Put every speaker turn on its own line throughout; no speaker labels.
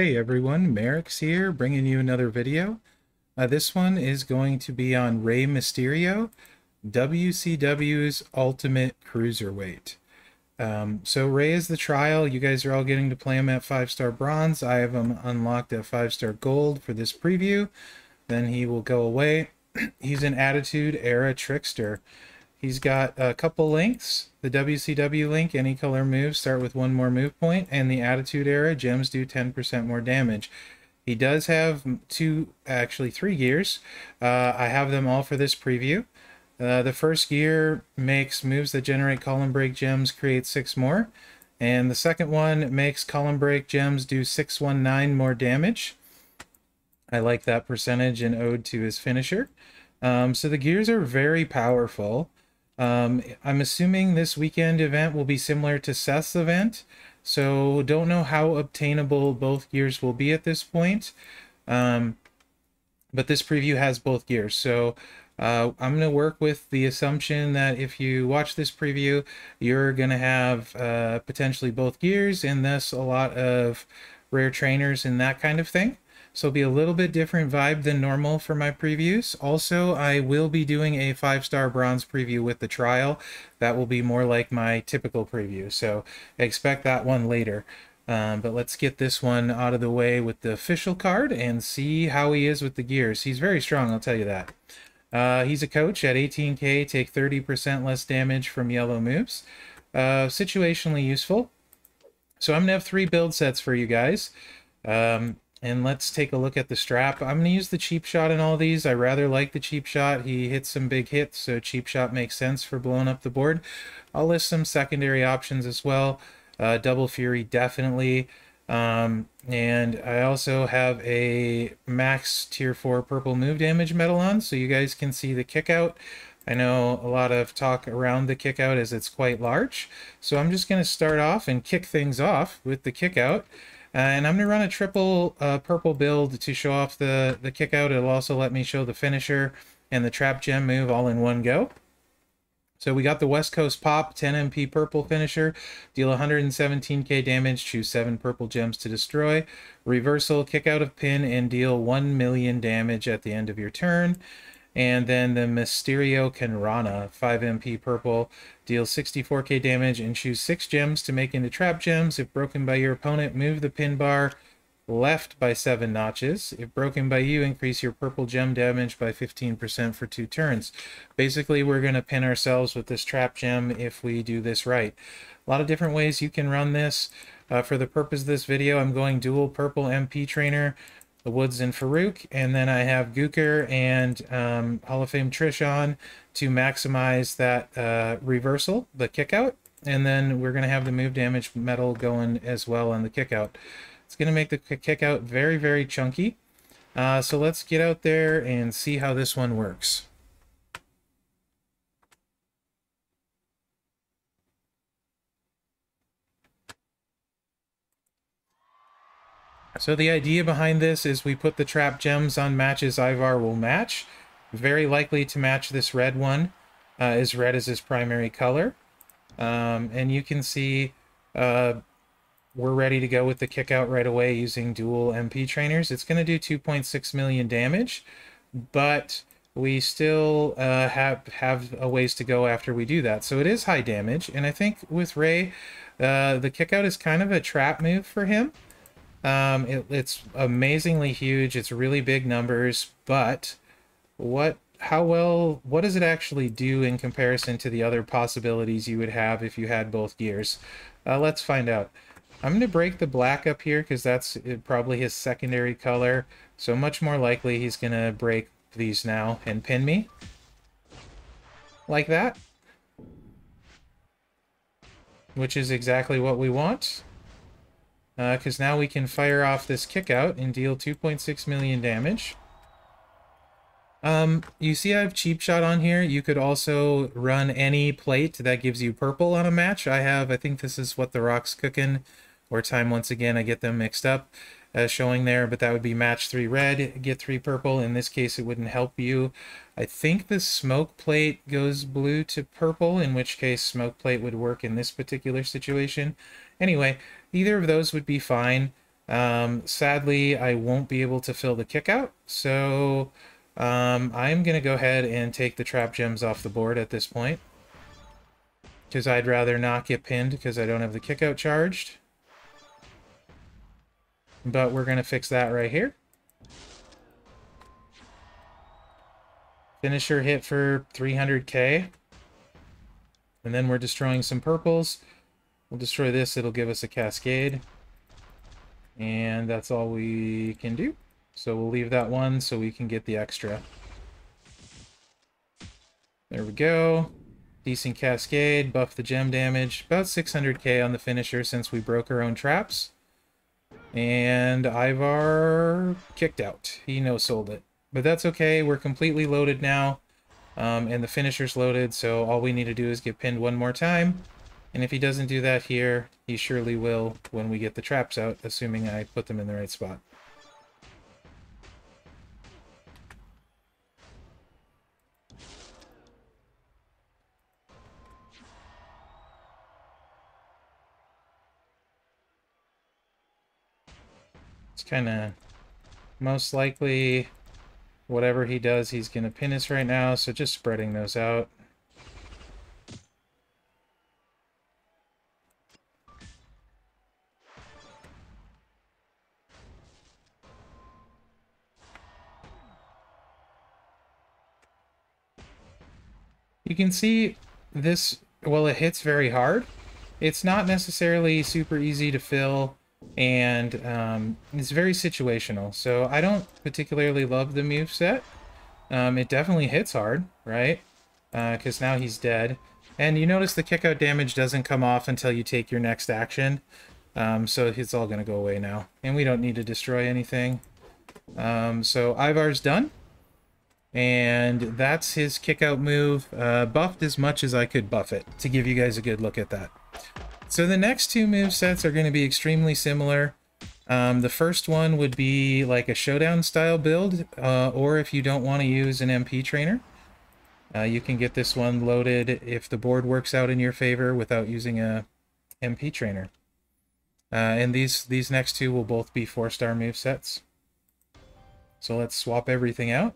Hey everyone, Mherex here, bringing you another video. Uh, this one is going to be on Rey Mysterio, WCW's Ultimate Cruiserweight. Um, so Rey is the trial. You guys are all getting to play him at 5-star bronze. I have him unlocked at 5-star gold for this preview. Then he will go away. He's an Attitude Era Trickster. He's got a couple links. The WCW link, any color moves start with one more move point, and the Attitude Era gems do 10% more damage. He does have two, actually three gears. Uh, I have them all for this preview. Uh, the first gear makes moves that generate column break gems create six more. And the second one makes column break gems do 619 more damage. I like that percentage in ode to his finisher. Um, so the gears are very powerful. Um, I'm assuming this weekend event will be similar to Seth's event, so don't know how obtainable both gears will be at this point. Um, but this preview has both gears, so uh, I'm going to work with the assumption that if you watch this preview, you're going to have uh, potentially both gears and thus a lot of rare trainers and that kind of thing. So it'll be a little bit different vibe than normal for my previews. Also, I will be doing a five-star bronze preview with the trial. That will be more like my typical preview. So expect that one later. Um, but let's get this one out of the way with the official card and see how he is with the gears. He's very strong, I'll tell you that. Uh, he's a coach at 18k, take 30% less damage from yellow moves. Uh, situationally useful. So I'm going to have three build sets for you guys. Um, and let's take a look at the strap. I'm going to use the cheap shot in all these. I rather like the cheap shot. He hits some big hits, so cheap shot makes sense for blowing up the board. I'll list some secondary options as well. Uh, Double Fury, definitely. Um, and I also have a max tier 4 purple move damage medal on, so you guys can see the kick out. I know a lot of talk around the kick out as it's quite large. So I'm just going to start off and kick things off with the kick out. Uh, and I'm going to run a triple uh, purple build to show off the, the kick out. It'll also let me show the finisher and the trap gem move all in one go. So we got the West Coast Pop 10 MP purple finisher, deal 117k damage, choose 7 purple gems to destroy, reversal, kick out of pin, and deal 1 million damage at the end of your turn. And then the Mysterio Canrana, 5 MP purple, deals 64k damage and choose 6 gems to make into trap gems. If broken by your opponent, move the pin bar left by 7 notches. If broken by you, increase your purple gem damage by 15% for 2 turns. Basically, we're going to pin ourselves with this trap gem if we do this right. A lot of different ways you can run this. Uh, for the purpose of this video, I'm going dual purple MP trainer the Woods and Farooq, and then I have Gooker and um, Hall of Fame Trish on to maximize that uh, reversal, the kick out, and then we're going to have the move damage metal going as well on the kick out. It's going to make the kick out very, very chunky. Uh, so let's get out there and see how this one works. So the idea behind this is we put the trap gems on matches Ivar will match. Very likely to match this red one, uh, as red is his primary color. Um, and you can see uh, we're ready to go with the kick out right away using dual MP trainers. It's going to do 2.6 million damage, but we still uh, have have a ways to go after we do that. So it is high damage, and I think with Rey, uh, the kick out is kind of a trap move for him. Um, it, it's amazingly huge. It's really big numbers, but what, how well, what does it actually do in comparison to the other possibilities you would have if you had both gears? Uh, let's find out. I'm going to break the black up here because that's uh, probably his secondary color. So much more likely he's going to break these now and pin me. Like that. Which is exactly what we want because uh, now we can fire off this kick out and deal 2.6 million damage. Um, you see I have cheap shot on here. You could also run any plate that gives you purple on a match. I have, I think this is what the Rock's cooking, or time once again, I get them mixed up uh, showing there, but that would be match three red, get three purple. In this case, it wouldn't help you. I think the smoke plate goes blue to purple, in which case smoke plate would work in this particular situation. Anyway, either of those would be fine. Um, sadly, I won't be able to fill the kick out, so um, I'm going to go ahead and take the trap gems off the board at this point. Because I'd rather not get pinned because I don't have the kick out charged. But we're going to fix that right here. Finisher hit for 300k. And then we're destroying some purples. We'll destroy this, it'll give us a cascade. And that's all we can do. So we'll leave that one so we can get the extra. There we go. Decent cascade, buff the gem damage. About 600k on the finisher since we broke our own traps. And Ivar kicked out. He no-sold it. But that's okay, we're completely loaded now. Um, and the finisher's loaded, so all we need to do is get pinned one more time. And if he doesn't do that here, he surely will when we get the traps out, assuming I put them in the right spot. It's kind of most likely whatever he does, he's going to pin us right now, so just spreading those out. You can see this, well, it hits very hard. It's not necessarily super easy to fill and um, it's very situational. So I don't particularly love the move set. Um, it definitely hits hard, right? Because uh, now he's dead. And you notice the kickout damage doesn't come off until you take your next action. Um, so it's all going to go away now. And we don't need to destroy anything. Um, so Ivar's done. And that's his kickout move. Uh, buffed as much as I could buff it to give you guys a good look at that. So the next two move sets are going to be extremely similar. Um, the first one would be like a showdown style build, uh, or if you don't want to use an MP trainer, uh, you can get this one loaded if the board works out in your favor without using a MP trainer. Uh, and these these next two will both be four star move sets. So let's swap everything out.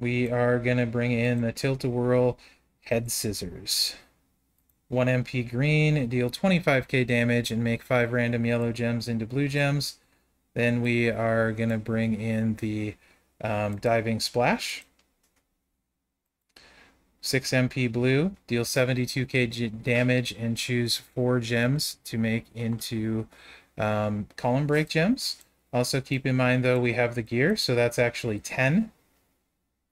We are going to bring in the Tilt-A-Whirl Head Scissors. 1 MP green, deal 25k damage, and make 5 random yellow gems into blue gems. Then we are going to bring in the um, Diving Splash. 6 MP blue, deal 72k damage, and choose 4 gems to make into um, column break gems. Also keep in mind though we have the gear, so that's actually 10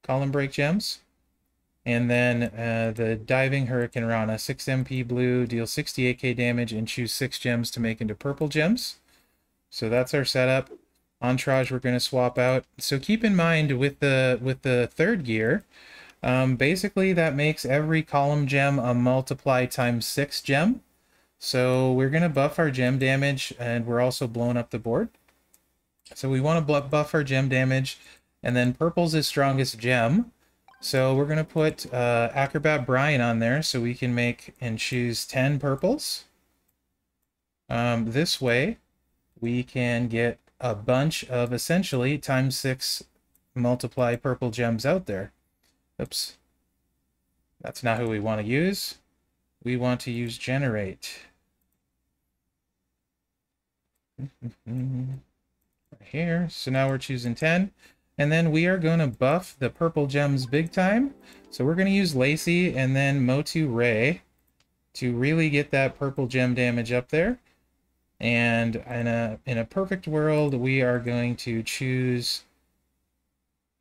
column break gems. And then uh, the Diving Hurricanrana, 6 MP blue, deal 68k damage, and choose 6 gems to make into purple gems. So that's our setup. Entourage we're going to swap out. So keep in mind with the with the third gear, um, basically that makes every column gem a multiply times 6 gem. So we're going to buff our gem damage, and we're also blowing up the board. So we want to buff our gem damage and then purple's his strongest gem. So we're going to put uh, Acrobat Brian on there so we can make and choose 10 purples. Um, this way, we can get a bunch of essentially times 6 multiply purple gems out there. Oops. That's not who we want to use. We want to use generate. right here. So now we're choosing 10. And then we are going to buff the purple gems big time. So we're going to use Lacey and then Motu Ray to really get that purple gem damage up there. And in a, in a perfect world, we are going to choose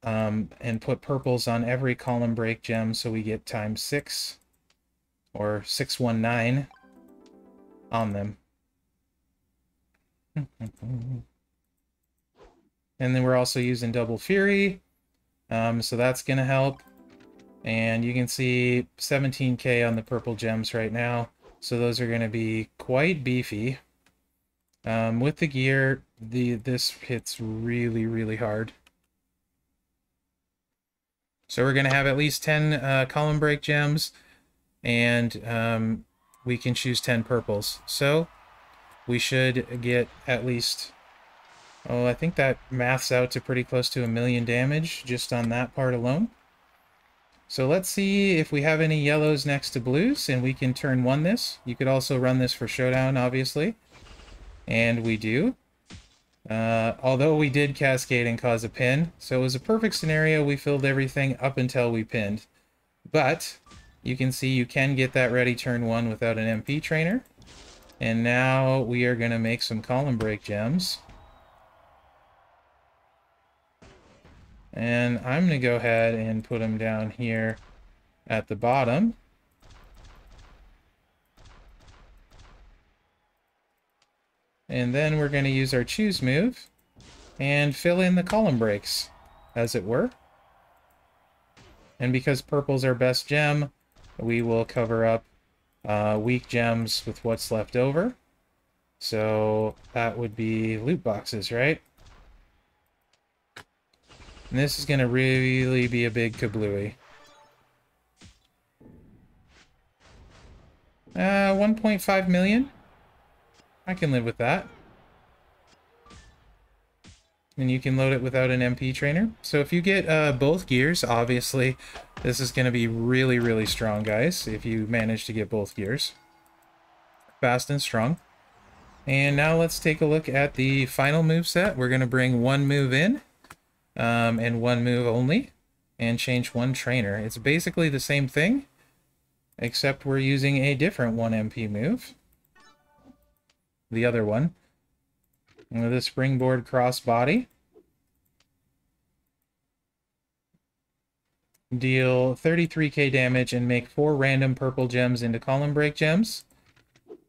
um, and put purples on every column break gem so we get times 6 or 619 on them. And then we're also using Double Fury. Um, so that's going to help. And you can see 17k on the purple gems right now. So those are going to be quite beefy. Um, with the gear, the this hits really, really hard. So we're going to have at least 10 uh, column break gems. And um, we can choose 10 purples. So we should get at least, oh, I think that maths out to pretty close to a million damage just on that part alone. So let's see if we have any yellows next to blues, and we can turn one this. You could also run this for showdown, obviously. And we do. Uh, although we did cascade and cause a pin, so it was a perfect scenario. We filled everything up until we pinned. But you can see you can get that ready turn one without an MP trainer. And now we are going to make some column break gems. And I'm going to go ahead and put them down here at the bottom. And then we're going to use our choose move and fill in the column breaks, as it were. And because purple's our best gem, we will cover up uh, weak gems with what's left over. So that would be loot boxes, right? And this is going to really be a big kablooey. Uh, 1.5 million? I can live with that. And you can load it without an MP trainer. So if you get uh, both gears, obviously, this is going to be really, really strong, guys, if you manage to get both gears. Fast and strong. And now let's take a look at the final move set. We're going to bring one move in um, and one move only and change one trainer. It's basically the same thing, except we're using a different 1 MP move. The other one. With a springboard crossbody. Deal 33k damage and make four random purple gems into column break gems.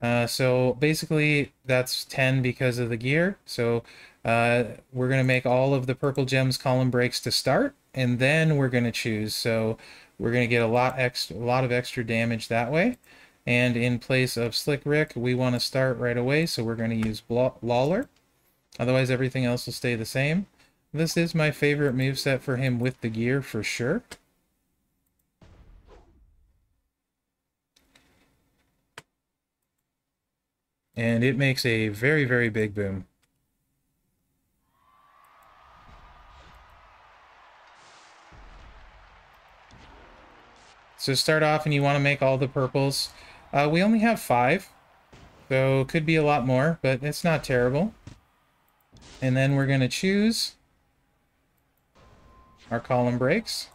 Uh, so basically that's 10 because of the gear. So uh, we're going to make all of the purple gems column breaks to start, and then we're going to choose. So we're going to get a lot extra, a lot of extra damage that way. And in place of Slick Rick, we want to start right away, so we're going to use Lawler. Otherwise, everything else will stay the same. This is my favorite move set for him with the gear for sure. And it makes a very, very big boom. So start off and you want to make all the purples. Uh, we only have five, so could be a lot more, but it's not terrible. And then we're going to choose our column breaks.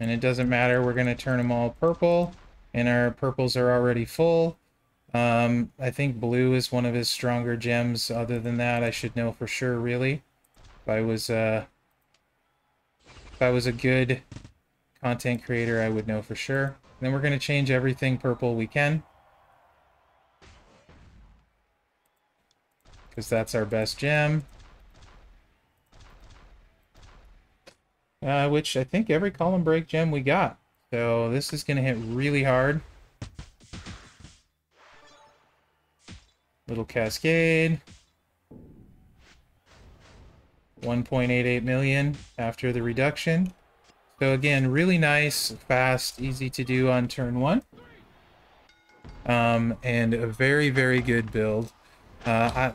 And it doesn't matter, we're going to turn them all purple, and our purples are already full. Um, I think blue is one of his stronger gems. Other than that, I should know for sure, really. If I was, uh, if I was a good content creator, I would know for sure. Then we're going to change everything purple we can. because that's our best gem. Uh, which I think every column break gem we got. So this is going to hit really hard. Little cascade. 1.88 million after the reduction. So again, really nice, fast, easy to do on turn one. Um, and a very, very good build. Uh, I,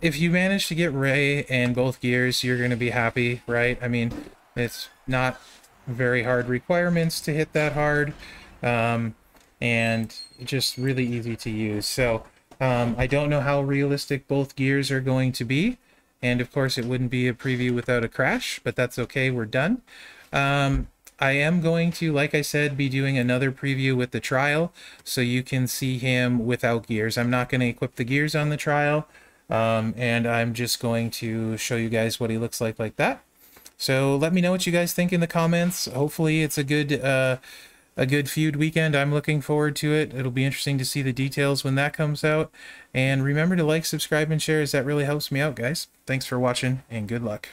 if you manage to get Rey and both gears, you're going to be happy, right? I mean, it's not very hard requirements to hit that hard, um, and just really easy to use. So um, I don't know how realistic both gears are going to be, and of course it wouldn't be a preview without a crash, but that's okay, we're done. Um, I am going to, like I said, be doing another preview with the trial, so you can see him without gears. I'm not going to equip the gears on the trial, um, and I'm just going to show you guys what he looks like like that. So let me know what you guys think in the comments. Hopefully it's a good uh, a good feud weekend. I'm looking forward to it. It'll be interesting to see the details when that comes out. And remember to like, subscribe, and share as that really helps me out, guys. Thanks for watching, and good luck.